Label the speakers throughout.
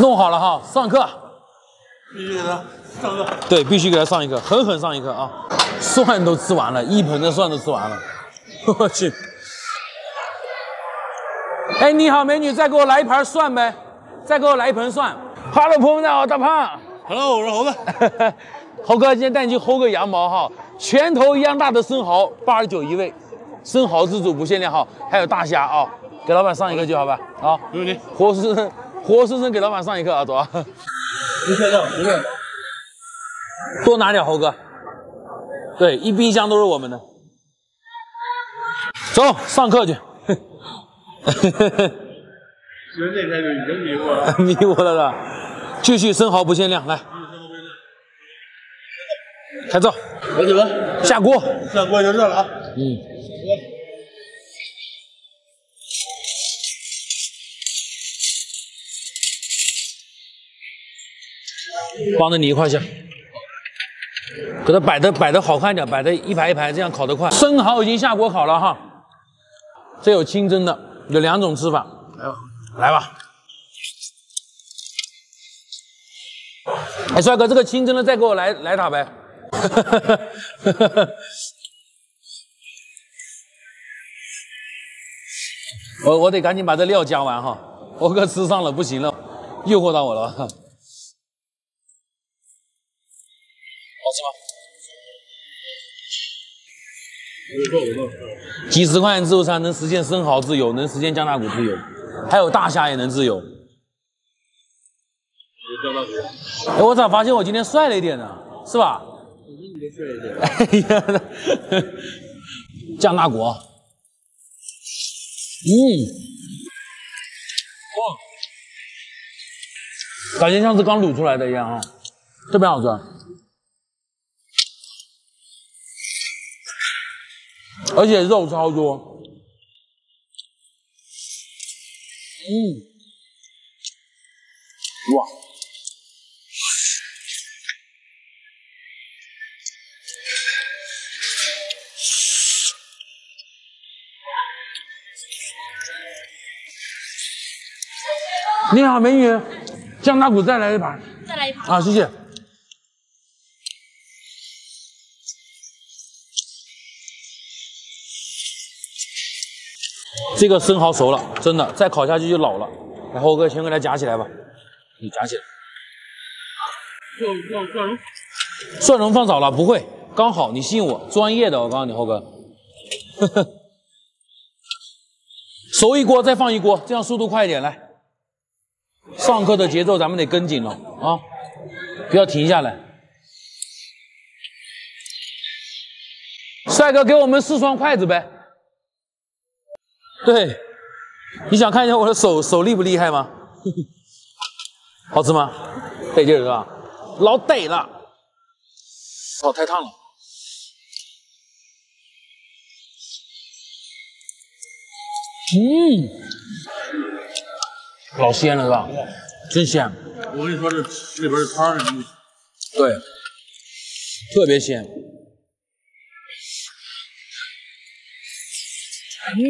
Speaker 1: 弄好了哈，上课。
Speaker 2: 必须给他上课。
Speaker 1: 对，必须给他上一课，狠狠上一课啊！蒜都吃完了，一盆的蒜都吃完了，我去。哎，你好，美女，再给我来一盘蒜呗，再给我来一盆蒜。Hello，朋友们，大家好，大胖。
Speaker 2: Hello，我是猴子。
Speaker 1: 猴哥今天带你去薅个羊毛哈，拳头一样大的生蚝，八十九一位，生蚝自助不限量哈，还有大虾啊，给老板上一个就好吧？好，
Speaker 2: 没问题。
Speaker 1: 活生生，活生生给老板上一课啊，走啊！
Speaker 2: 一千六，随便。
Speaker 1: 多拿点，猴哥。对，一冰箱都是我们的。走，上课去。
Speaker 2: 学这开就已经迷糊了。
Speaker 1: 迷糊了是吧？继续生蚝不限量，来，开灶，
Speaker 2: 来几个？
Speaker 1: 下锅。
Speaker 2: 下锅就热了啊。
Speaker 1: 嗯。帮着你一块下，给它摆的摆的好看点，摆的一排一排，这样烤得快。生蚝已经下锅烤了哈，这有清蒸的，有两种吃法，来吧，来吧。哎，帅哥，这个清蒸的再给我来来打呗。我我得赶紧把这料加完哈，我可吃上了不行了，诱惑到我了。好吃吗？几十块钱自助餐能实现生蚝自由，能实现江大骨自由，还有大虾也能自由。哎，我咋发现我今天帅了一点呢？是吧？哎呀，酱大骨，嗯，哇，感觉像是刚卤出来的一样啊，特别好吃。而且肉超多，嗯，哇，你好，美女，酱大骨再来一盘。
Speaker 3: 再来一盘。
Speaker 1: 啊，谢谢。这个生蚝熟了，真的，再烤下去就老了。然后我哥先给它夹起来吧，你夹起来。
Speaker 2: 蒜蒜蒜蓉，
Speaker 1: 蒜蓉放少了，不会，刚好，你信我，专业的，我告诉你，猴哥。熟一锅再放一锅，这样速度快一点。来，上课的节奏咱们得跟紧了啊，不要停下来。帅哥，给我们四双筷子呗。对，你想看一下我的手手厉不厉害吗？好吃吗？得劲儿是吧？老得了。哦，太烫了。嗯，老鲜了是吧？真鲜。
Speaker 2: 我跟你说，这里边的汤
Speaker 1: 对，特别鲜。嗯，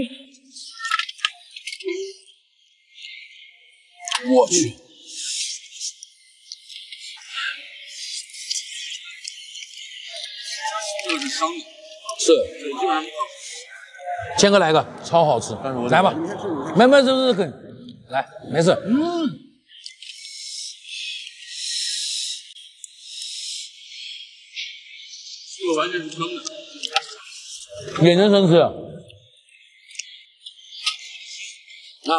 Speaker 1: 我去，
Speaker 2: 这是生的，
Speaker 1: 是，
Speaker 2: 对，基本上
Speaker 1: 谦哥来。个，超好吃，来吧，没没这这可以，来，没事，嗯，
Speaker 2: 这个完全是生的。
Speaker 1: 也能生吃。啊，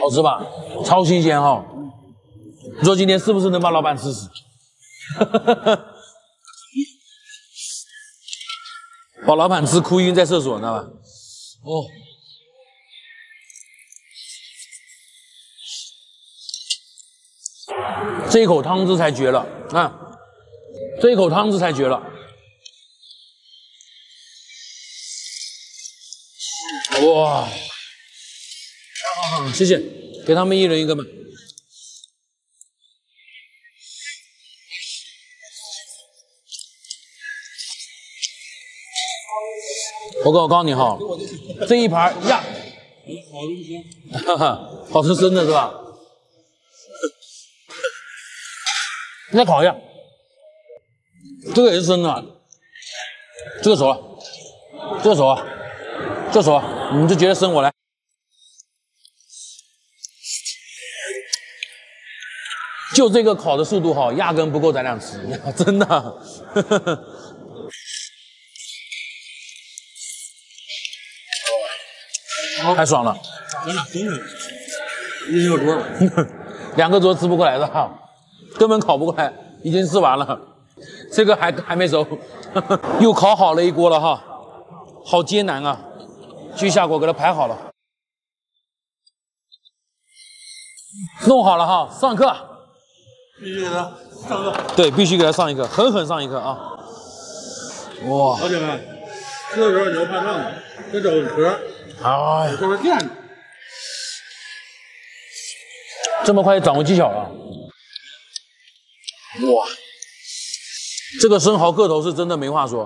Speaker 1: 好吃吧？超新鲜哈、你说今天是不是能把老板吃死？把老板吃哭晕在厕所，你知道吧？哦，这一口汤汁才绝了啊！这一口汤汁才绝了。哇！啊，谢谢，给他们一人一个吧。我告我告诉你哈，这一盘呀，哈哈，好吃生的是吧？你再烤一下，这个也是生的，这个熟了，这个熟了，这熟了，你就觉得生我来。就这个烤的速度哈，压根不够咱俩吃，真的。太爽了，
Speaker 2: 咱俩真是一个桌了，
Speaker 1: 两个桌吃不过来的哈，根本烤不过来，已经吃完了，这个还还没熟，又烤好了一锅了哈，好艰难啊，继续下锅给它排好了，弄好了哈，上课，
Speaker 2: 必须给他上一课。
Speaker 1: 对，必须给他上一课，狠狠上一课啊，哇，
Speaker 2: 老铁们，吃的时候你要怕烫的，先找个壳，
Speaker 1: 哎呀，
Speaker 2: 上面垫着。
Speaker 1: 这么快就掌握技巧了，哇，这个生蚝个头是真的没话说，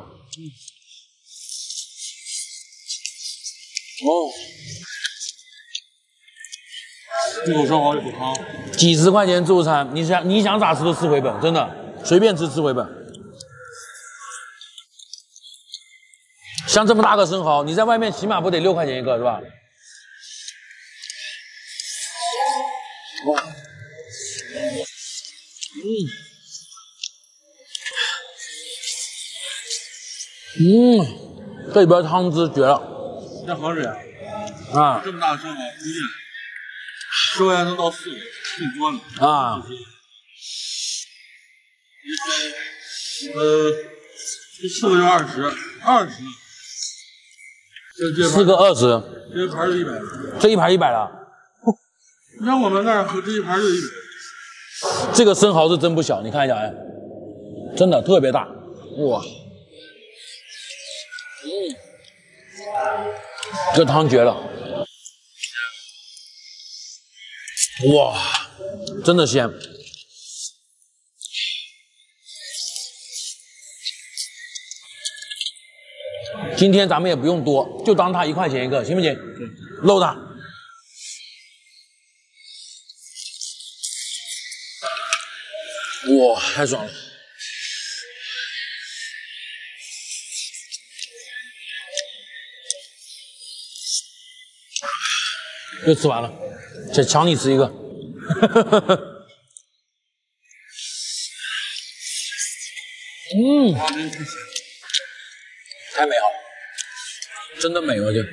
Speaker 1: 哦，
Speaker 2: 一口生蚝，一口汤，
Speaker 1: 几十块钱自助餐，你想你想咋吃都吃回本，真的，随便吃吃回本。像这么大个生蚝，你在外面起码不得六块钱一个是吧？哇，嗯，嗯，这里边汤汁绝了。
Speaker 2: 这河水啊，
Speaker 1: 啊。
Speaker 2: 这么大的生蚝，估计收盐能到四个，最多了。
Speaker 1: 啊！
Speaker 2: 呃，这四个就二十，二十。这这
Speaker 1: 四个二十，
Speaker 2: 这一盘就一百，
Speaker 1: 这一盘一百了。
Speaker 2: 你像我们那儿和这一盘就一百。
Speaker 1: 这个生蚝是真不小，你看一下，哎，真的特别大，哇，嗯，这汤绝了，哇，真的鲜。今天咱们也不用多，就当它一块钱一个，行不行？漏它。哇，太爽了！又吃完了，再抢你吃一个。嗯，太美好了，真的美，我觉得。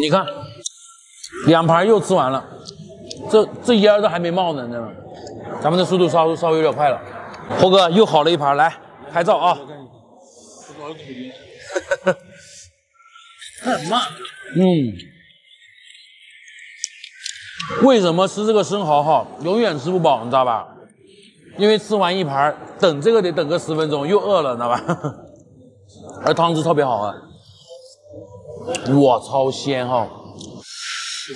Speaker 1: 你看，两盘又吃完了，这这烟都还没冒呢，你知道吗？咱们的速度稍稍微有点快了。猴哥又好了一盘，来拍照啊！
Speaker 2: 太慢了。
Speaker 1: 嗯，为什么吃这个生蚝哈，永远吃不饱，你知道吧？因为吃完一盘，等这个得等个十分钟，又饿了，你知道吧？而汤汁特别好喝，哇，超鲜哈！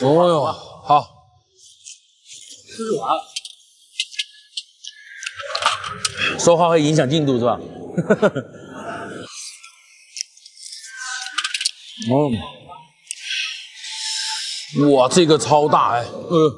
Speaker 1: 哦哟，好，
Speaker 2: 吃完。
Speaker 1: 说话会影响进度是吧？嗯，哇，这个超大哎，呃，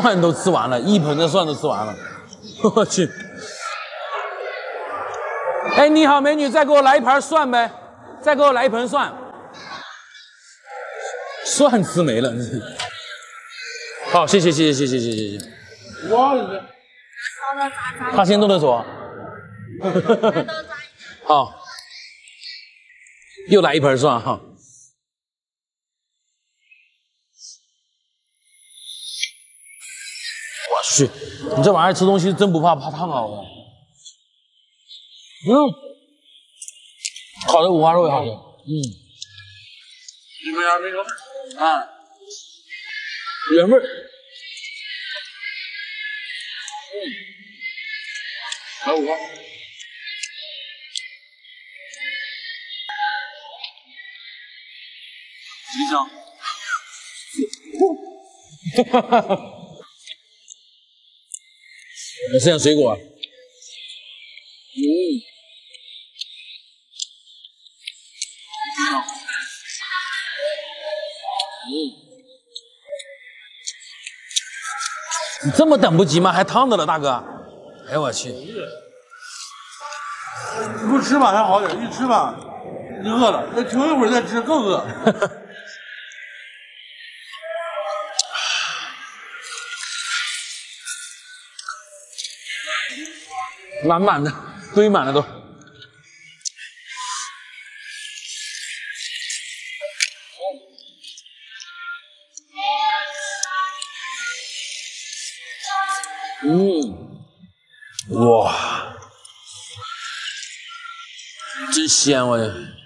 Speaker 1: 蒜都吃完了，一盆的蒜都吃完了，我去。哎，你好，美女，再给我来一盘蒜呗，再给我来一盆蒜。蒜吃没了，好，谢谢谢谢谢谢谢谢谢谢。他先动的手啊。好，又来一盆蒜哈。去，你这玩意儿吃东西真不怕怕烫啊！我，嗯，烤的五花肉也好吃，嗯，
Speaker 2: 你们家那个啊，
Speaker 1: 原味儿，
Speaker 2: 嗯，还有五花，极香。
Speaker 1: 哈哈哈！我吃点水果。嗯。嗯。你这么等不及吗？还烫着了，大哥。哎呦我去！
Speaker 2: 你不吃吧还好点，一吃吧就饿了，再停一会儿再吃更饿。
Speaker 1: 满满的，堆满了都。嗯，哇，真香我这。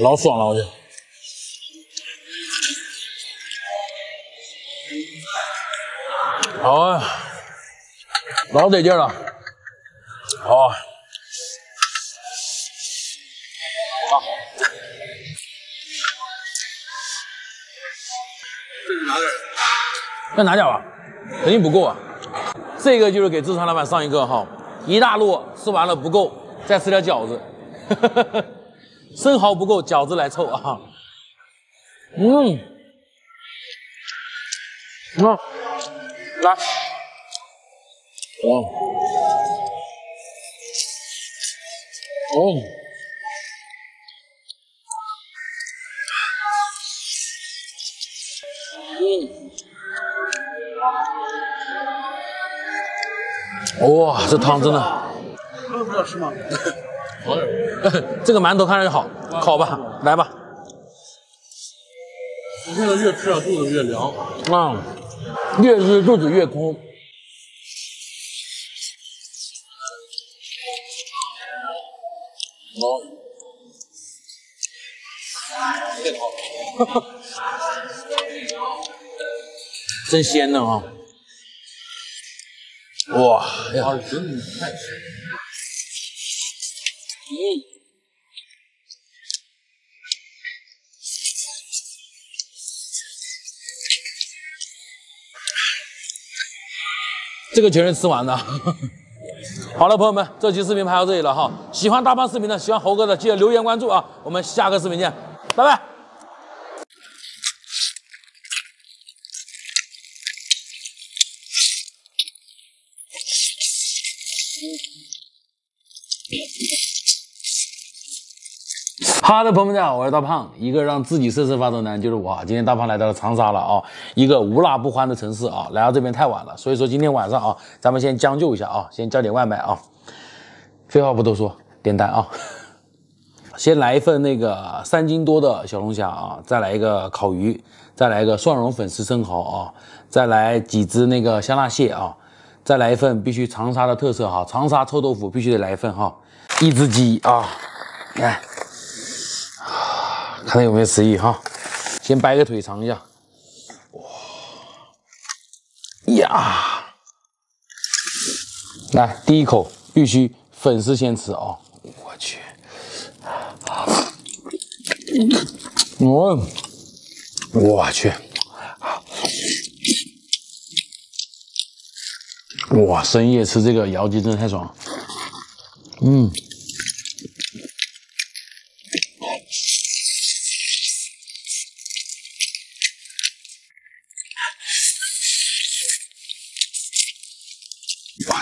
Speaker 1: 老爽了，我就。好啊，老得劲了，好。好。
Speaker 2: 这是哪点？
Speaker 1: 再拿点吧，肯定不够啊。这个就是给志川老板上一课哈，一大摞吃完了不够，再吃点饺子。生蚝不够，饺子来凑啊！嗯，啊，来，哦，哦，嗯，哇，这汤真的，
Speaker 2: 饿不要吃吗？
Speaker 1: 这个馒头看着就好，烤吧，来吧。
Speaker 2: 你现在越吃啊，肚子越凉。
Speaker 1: 啊，越吃肚子越空。好，真鲜呢啊！哇，呀。这个全是吃完的。好了，朋友们，这期视频拍到这里了哈。喜欢大胖视频的，喜欢猴哥的，记得留言关注啊。我们下个视频见，拜拜。哈喽，朋友们，大家好，我是大胖。一个让自己瑟瑟发抖的男人就是我。今天大胖来到了长沙了啊，一个无辣不欢的城市啊。来到这边太晚了，所以说今天晚上啊，咱们先将就一下啊，先叫点外卖啊。废话不多说，点单啊。先来一份那个三斤多的小龙虾啊，再来一个烤鱼，再来一个蒜蓉粉丝生蚝啊，再来几只那个香辣蟹啊，再来一份必须长沙的特色哈，长沙臭豆腐必须得来一份哈，一只鸡啊，来。看有没有食欲哈，先掰个腿尝一下。哇呀！来，第一口必须粉丝先吃啊！我去，我我去，哇！深夜吃这个窑鸡真的太爽了。嗯。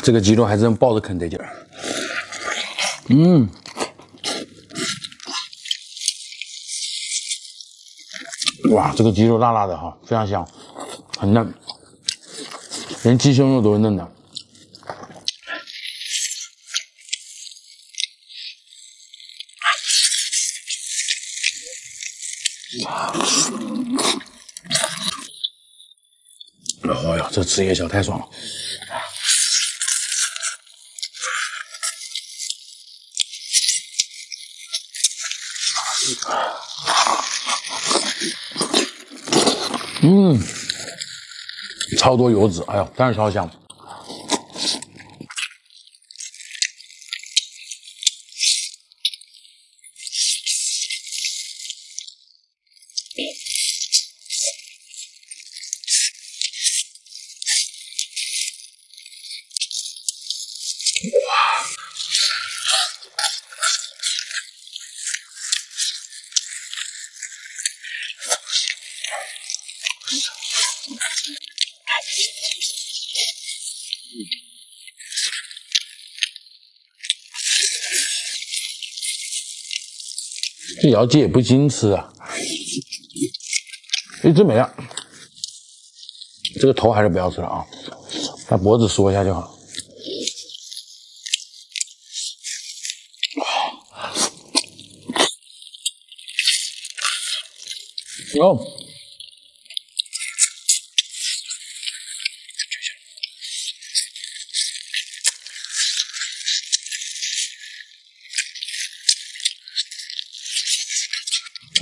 Speaker 1: 这个鸡肉还真抱着啃得劲儿，嗯，哇，这个鸡肉辣辣的哈，非常香，很嫩，连鸡胸肉都是嫩的。哎呀，这吃夜宵太爽了。嗯，超多油脂，哎呀，但是超香。这窑鸡也不经吃啊，一只没了。这个头还是不要吃了啊，把脖子缩一下就好。哦。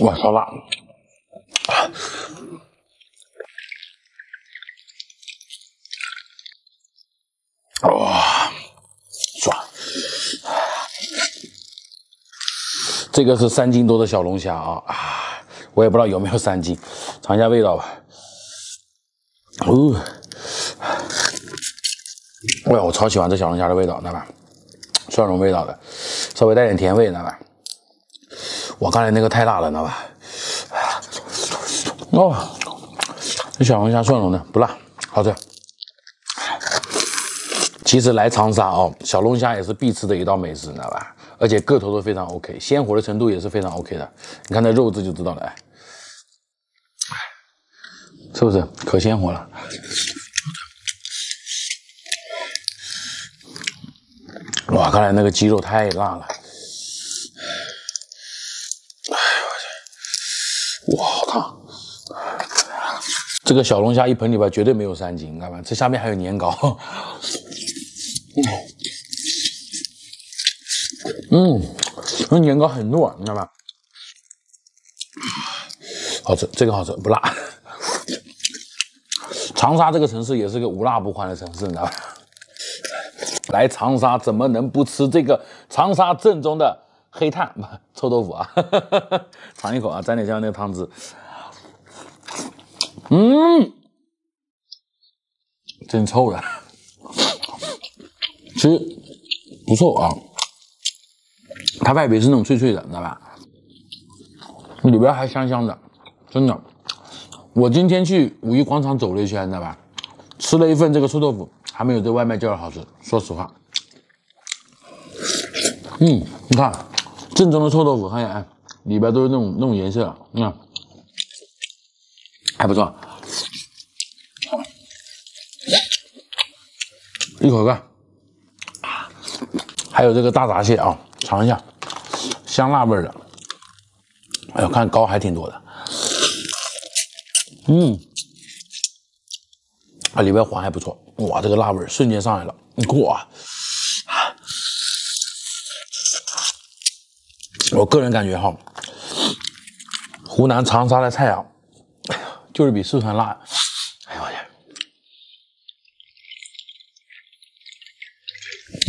Speaker 1: 哇，好辣！哇，爽！这个是三斤多的小龙虾啊啊！我也不知道有没有三斤，尝一下味道吧。哦，哇，我超喜欢这小龙虾的味道，知道吧？蒜蓉味道的，稍微带点甜味，知道吧？我刚才那个太辣了，知道吧？哦，这小龙虾蒜蓉的不辣，好吃。其实来长沙哦，小龙虾也是必吃的一道美食，你知道吧？而且个头都非常 OK，鲜活的程度也是非常 OK 的。你看那肉质就知道了，哎，是不是可鲜活了？哇，刚才那个鸡肉太辣了。哇，好烫！这个小龙虾一盆里边绝对没有三斤，你知道吧？这下面还有年糕。嗯，那年糕很糯，你知道吧？好吃，这个好吃，不辣。长沙这个城市也是个无辣不欢的城市，你知道吧？来长沙怎么能不吃这个长沙正宗的？黑炭不 臭豆腐啊，尝一口啊，沾点酱那个汤汁，嗯，真臭了，其实不臭啊，它外皮是那种脆脆的，你知道吧？里边还香香的，真的。我今天去五一广场走了一圈，你知道吧？吃了一份这个臭豆腐，还没有这外卖叫的好吃，说实话。嗯，你看。正宗的臭豆腐，看一眼，里边都是那种那种颜色，你看，还不错。一口干，还有这个大闸蟹啊，尝一下，香辣味的。哎呦，看膏还挺多的。嗯，啊，里边黄还不错，哇，这个辣味瞬间上来了，哇！我个人感觉哈，湖南长沙的菜啊，就是比四川辣。哎呦我天！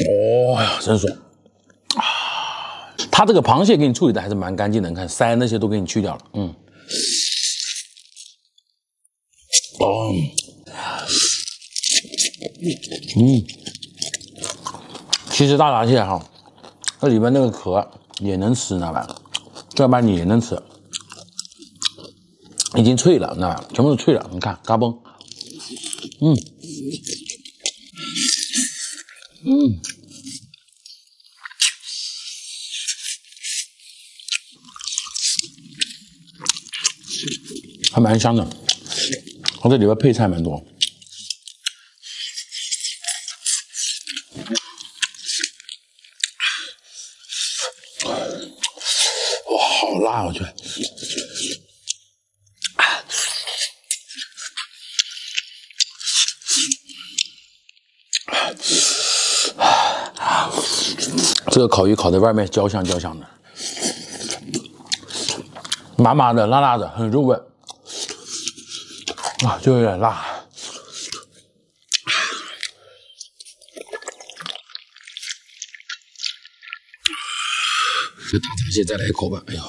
Speaker 1: 哦呀，真爽啊！他这个螃蟹给你处理的还是蛮干净的，你看鳃那些都给你去掉了。嗯。哦。嗯。其实大闸蟹哈，它里面那个壳。也能吃，知道吧？这把你也能吃，已经脆了，那？全部都脆了，你看，嘎嘣，嗯，嗯，还蛮香的，我这里边配菜蛮多。辣，我去。这个烤鱼烤在外面焦香焦香的，麻麻的、辣辣的，很入味。啊，就有点辣。这大闸蟹再来一口吧！哎呦，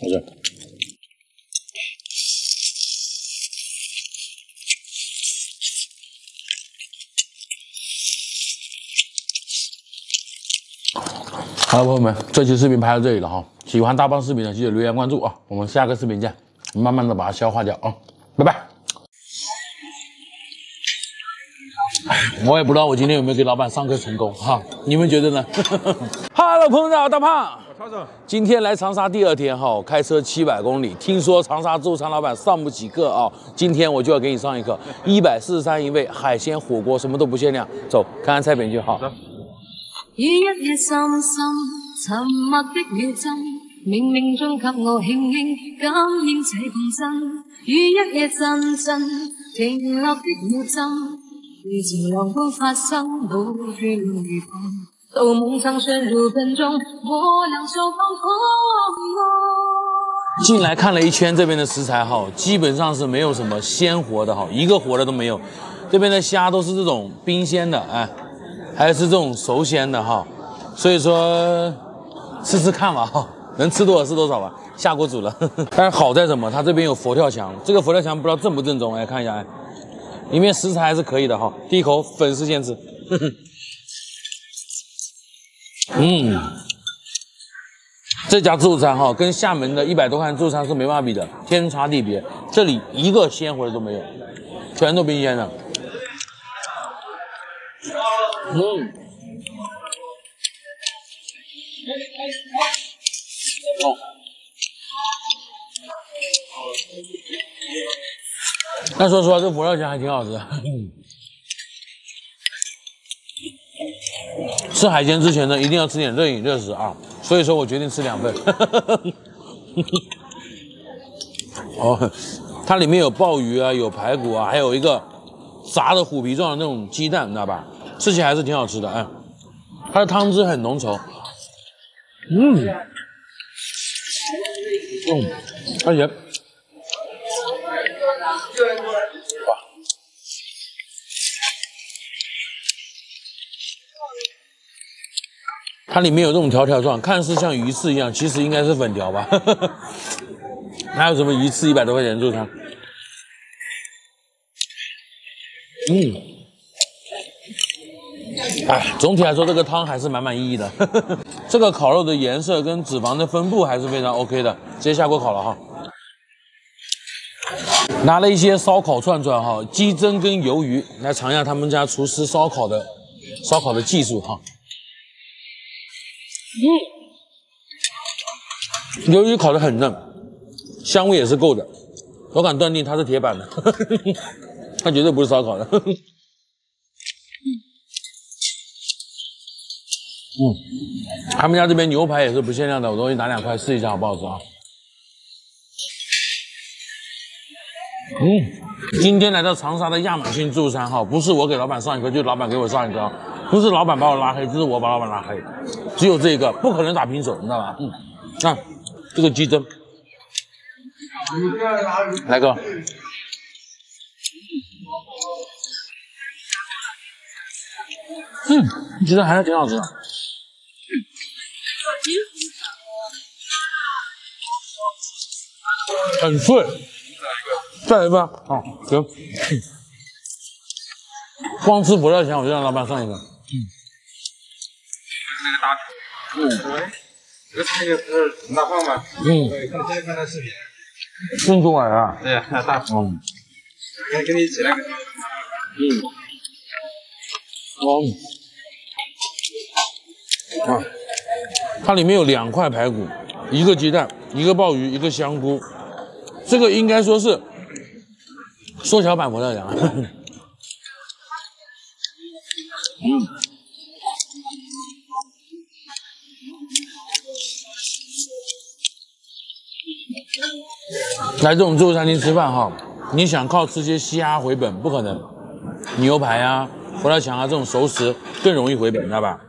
Speaker 1: 我这。好了，朋友们，这期视频拍到这里了哈。喜欢大棒视频的，记得留言关注啊。我们下个视频见，慢慢的把它消化掉啊。拜拜。我也不知道我今天有没有给老板上课成功哈，你们觉得呢 哈喽朋友们，大胖。超总。今天来长沙第二天哈，开车七百公里，听说长沙自助老板上不起课啊。今天我就要给你上一课，一百四十三一位海鲜火锅，什么都不限量。走，看看菜品就好。于一夜深深沉默的秒针，冥冥中给我轻轻感应这共振。于一夜阵阵停落的秒针，如潮浪般发生，无怨无恨。到梦想陷入盆中，我俩手放空。进来看了一圈这边的食材哈，基本上是没有什么鲜活的哈，一个活的都没有。这边的虾都是这种冰鲜的，哎。还是这种熟鲜的哈，所以说吃吃看吧哈，能吃多少是多少吧，下锅煮了。但是好在什么？它这边有佛跳墙，这个佛跳墙不知道正不正宗，来看一下哎，里面食材还是可以的哈。第一口粉丝先吃，嗯，这家自助餐哈，跟厦门的一百多块自助餐是没法比的，天差地别。这里一个鲜活的都没有，全都冰鲜的。嗯，但说实话，这佛跳墙还挺好吃。吃海鲜之前呢，一定要吃点热饮热食啊。所以说我决定吃两份。哦，它里面有鲍鱼啊，有排骨啊，还有一个炸的虎皮状的那种鸡蛋，你知道吧？吃起来还是挺好吃的，哎，它的汤汁很浓稠，嗯，嗯，而且，哇，它里面有这种条条状，看似像鱼翅一样，其实应该是粉条吧，哪有什么鱼翅一百多块钱就餐？嗯。哎，总体来说这个汤还是满满意意的。这个烤肉的颜色跟脂肪的分布还是非常 OK 的，直接下锅烤了哈。拿了一些烧烤串串哈，鸡胗跟鱿鱼来尝一下他们家厨师烧烤的烧烤的技术哈。嗯，鱿鱼烤的很嫩，香味也是够的，我敢断定它是铁板的，它绝对不是烧烤的。嗯，他们家这边牛排也是不限量的，我东西拿两块试一下好不好吃啊？嗯，今天来到长沙的亚马逊自助餐哈，不是我给老板上一个，就是老板给我上一个，不是老板把我拉黑，就是我把老板拉黑，只有这一个，不可能打平手，你知道吧？嗯，看这个鸡胗，来哥，嗯，鸡胗还是挺好吃的。很脆，再来一份，好，行。光吃不要钱，我就让老板上一个。嗯。那个大嗯。喂，这个菜是陈大胖吗？嗯。对，看今天看他视频。郑中伟啊。对呀，大胖。嗯。跟跟你一起那个。嗯。哦。啊。它里面有两块排骨一个鸡蛋一个鲍鱼一个香菇。这个应该说是缩小版佛跳墙来这种自助餐厅吃饭哈你想靠吃些虾回本不可能。牛排啊佛跳墙啊这种熟食更容易回本知道吧？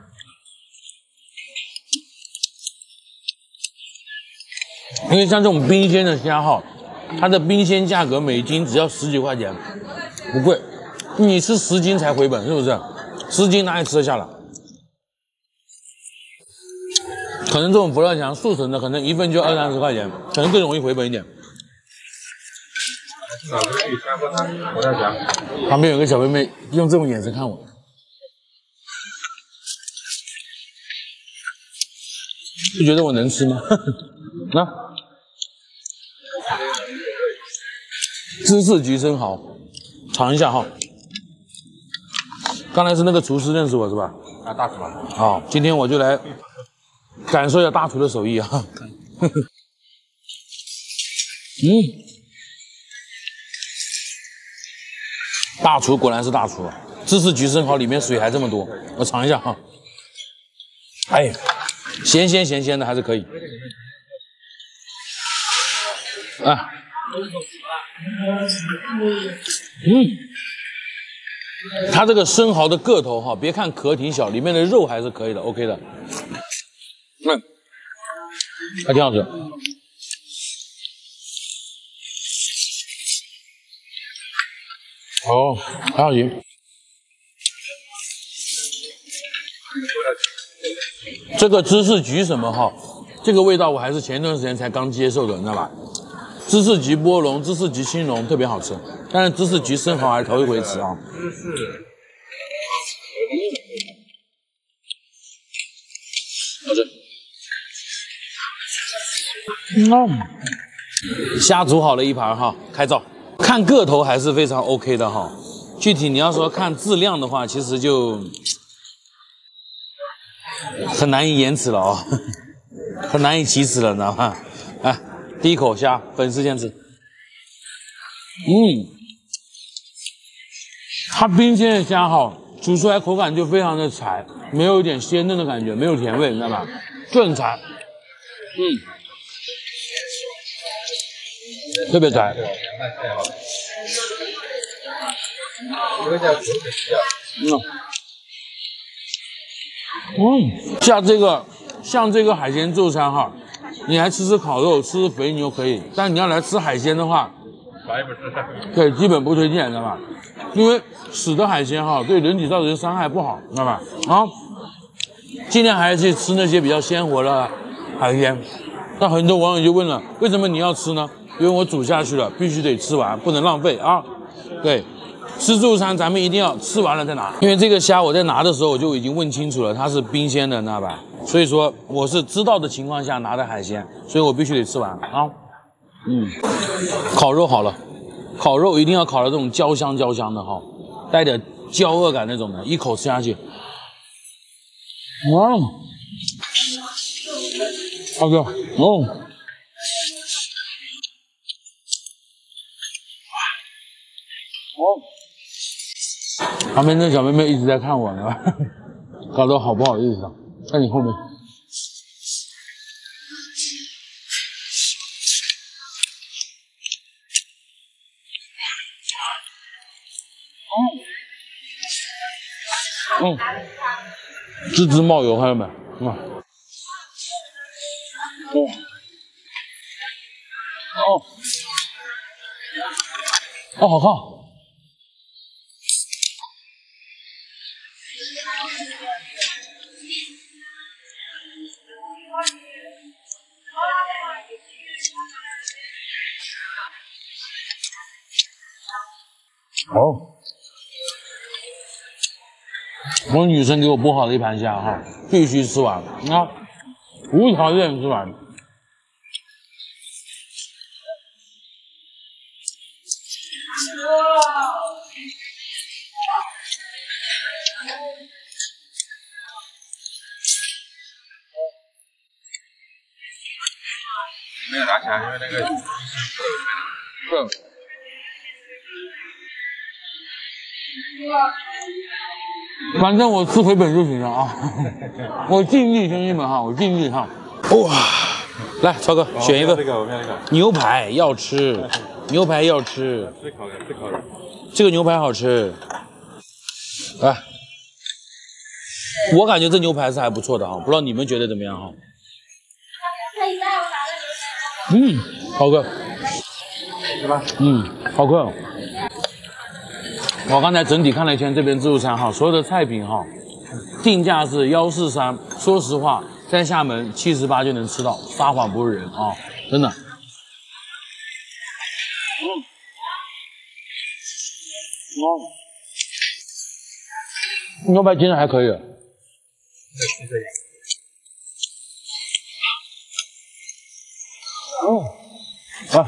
Speaker 1: 因为像这种冰鲜的虾哈，它的冰鲜价格每斤只要十几块钱，不贵。你吃十斤才回本，是不是？十斤哪里吃得下了？可能这种佛跳墙速成的，可能一份就二三十块钱，可能更容易回本一点。旁边有个小妹妹用这种眼神看我，就觉得我能吃吗？那 芝士焗生蚝，尝一下哈。刚才是那个厨师认识我是吧？
Speaker 2: 啊，大厨啊。
Speaker 1: 好，今天我就来感受一下大厨的手艺啊。嗯，大厨果然是大厨，芝士焗生蚝里面水还这么多，我尝一下哈。哎，咸鲜咸鲜的还是可以。啊，嗯。它这个生蚝的个头哈，别看壳挺小，里面的肉还是可以的，OK 的。嗯，还挺好吃。哦，还好行。这个芝士焗什么哈？这个味道我还是前段时间才刚接受的，你知道吧？芝士焗波龙、芝士焗青龙特别好吃，但是芝士焗生蚝还是头一回吃啊。芝士，好吃。嗯，虾煮好了一盘哈，开灶。看个头还是非常 OK 的哈，具体你要说看质量的话，其实就很难以言辞了啊，很难以启齿了，你知道吗？哎。第一口虾，粉丝先吃。嗯，它冰鲜的虾哈，煮出来口感就非常的柴，没有一点鲜嫩的感觉，没有甜味，你知道吧？就很柴。嗯，特别柴。嗯，嗯，像这个，像这个海鲜自助餐哈。你来吃吃烤肉，吃吃肥牛可以，但你要来吃海鲜的话，啥也不吃，对，基本不推荐，知道吧？因为死的海鲜哈，对人体造成伤害不好，知道吧？啊，尽量还是去吃那些比较鲜活的海鲜。那很多网友就问了，为什么你要吃呢？因为我煮下去了，必须得吃完，不能浪费啊。对，吃自助餐咱们一定要吃完了再拿，因为这个虾我在拿的时候我就已经问清楚了，它是冰鲜的，知道吧？所以说我是知道的情况下拿的海鲜，所以我必须得吃完。啊。嗯，烤肉好了，烤肉一定要烤的这种焦香焦香的哈，带点焦恶感那种的，一口吃下去，哇，二哥，哦，哦，旁边那小妹妹一直在看我呢，搞得好不好意思啊。在你后面。嗯，嗯，滋滋冒油，看到没？嗯，哦，哦，哦，好烫。我女生给我剥好的一盘虾哈，必须吃完啊，无条件吃完。反正我吃回本就行了啊！我尽力，兄弟们哈，我尽力哈！哇，来，超哥选一个
Speaker 2: 这个，我看这个，
Speaker 1: 牛排要吃，牛排要吃，
Speaker 2: 这烤的，这烤的。
Speaker 1: 这个牛排好吃。来，我感觉这牛排是还不错的哈，不知道你们觉得怎么样哈？嗯，好吃，
Speaker 2: 是吧？
Speaker 1: 嗯，好吃。我刚才整体看了一圈这边自助餐哈，所有的菜品哈，定价是幺四三。说实话，在厦门七十八就能吃到，撒谎不是人啊，真的。哦，牛排其实还可以。哦，啊。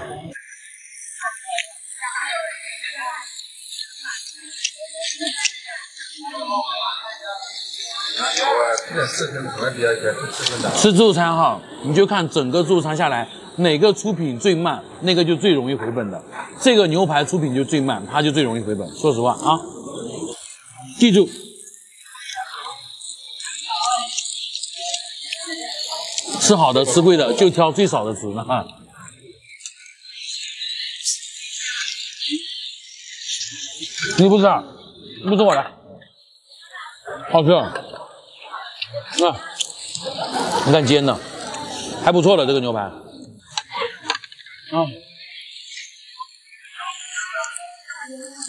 Speaker 1: 吃自助餐哈，你就看整个自助餐下来，哪个出品最慢，那个就最容易回本的。这个牛排出品就最慢，它就最容易回本。说实话啊，记住，吃好的吃贵的就挑最少的吃啊。你不吃啊？不吃我的，好吃。啊，你看煎的，还不错的这个牛排。啊，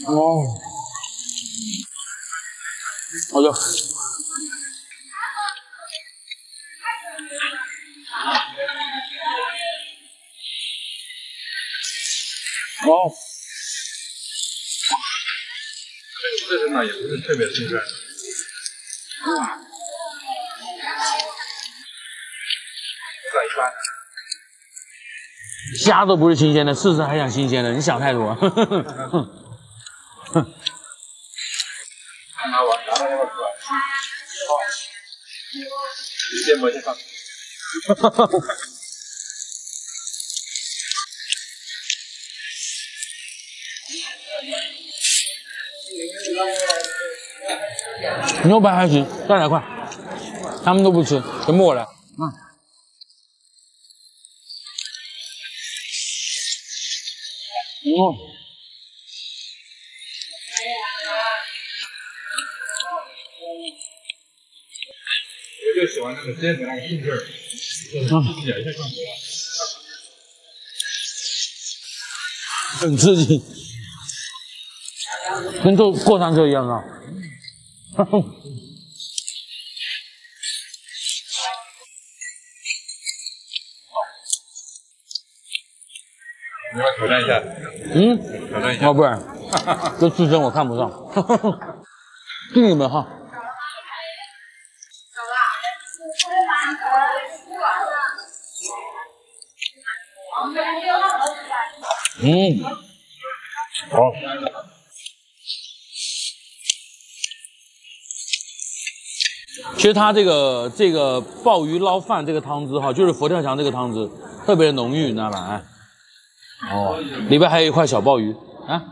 Speaker 1: 哦，好吃。哦，
Speaker 2: 这个呢也不是特别新鲜。
Speaker 1: 虾都不是新鲜的，试试还想新鲜的？你想太多。
Speaker 2: 拿完，拿到那个出来。好，直接摸下上。
Speaker 1: 牛排还行，再来块。他们都不吃，全部我来。嗯。哦。
Speaker 2: 我就喜欢那个煎的那个劲劲儿，嗯，咬一下上嘴了，
Speaker 1: 很刺激，跟坐过山车一样啊。
Speaker 2: 你要挑战一下？
Speaker 1: 嗯，
Speaker 2: 挑战一下。
Speaker 1: 哦，不然，这自身我看不上。敬你们哈。嗯，好。其实它这个这个鲍鱼捞饭这个汤汁哈，就是佛跳墙这个汤汁，特别浓郁，你知道吧？哎，哦，里边还有一块小鲍鱼啊。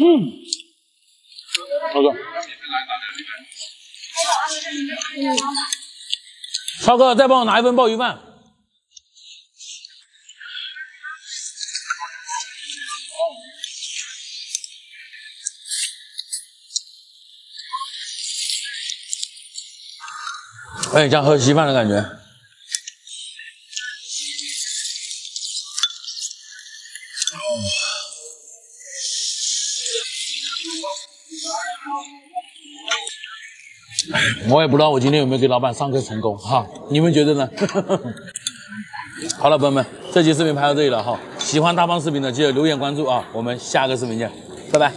Speaker 1: 嗯，超哥，超哥，再帮我拿一份鲍鱼饭。有点像喝稀饭的感觉。我也不知道我今天有没有给老板上课成功哈，你们觉得呢？好了，朋友们，这期视频拍到这里了哈，喜欢大胖视频的记得留言关注啊，我们下个视频见，拜拜。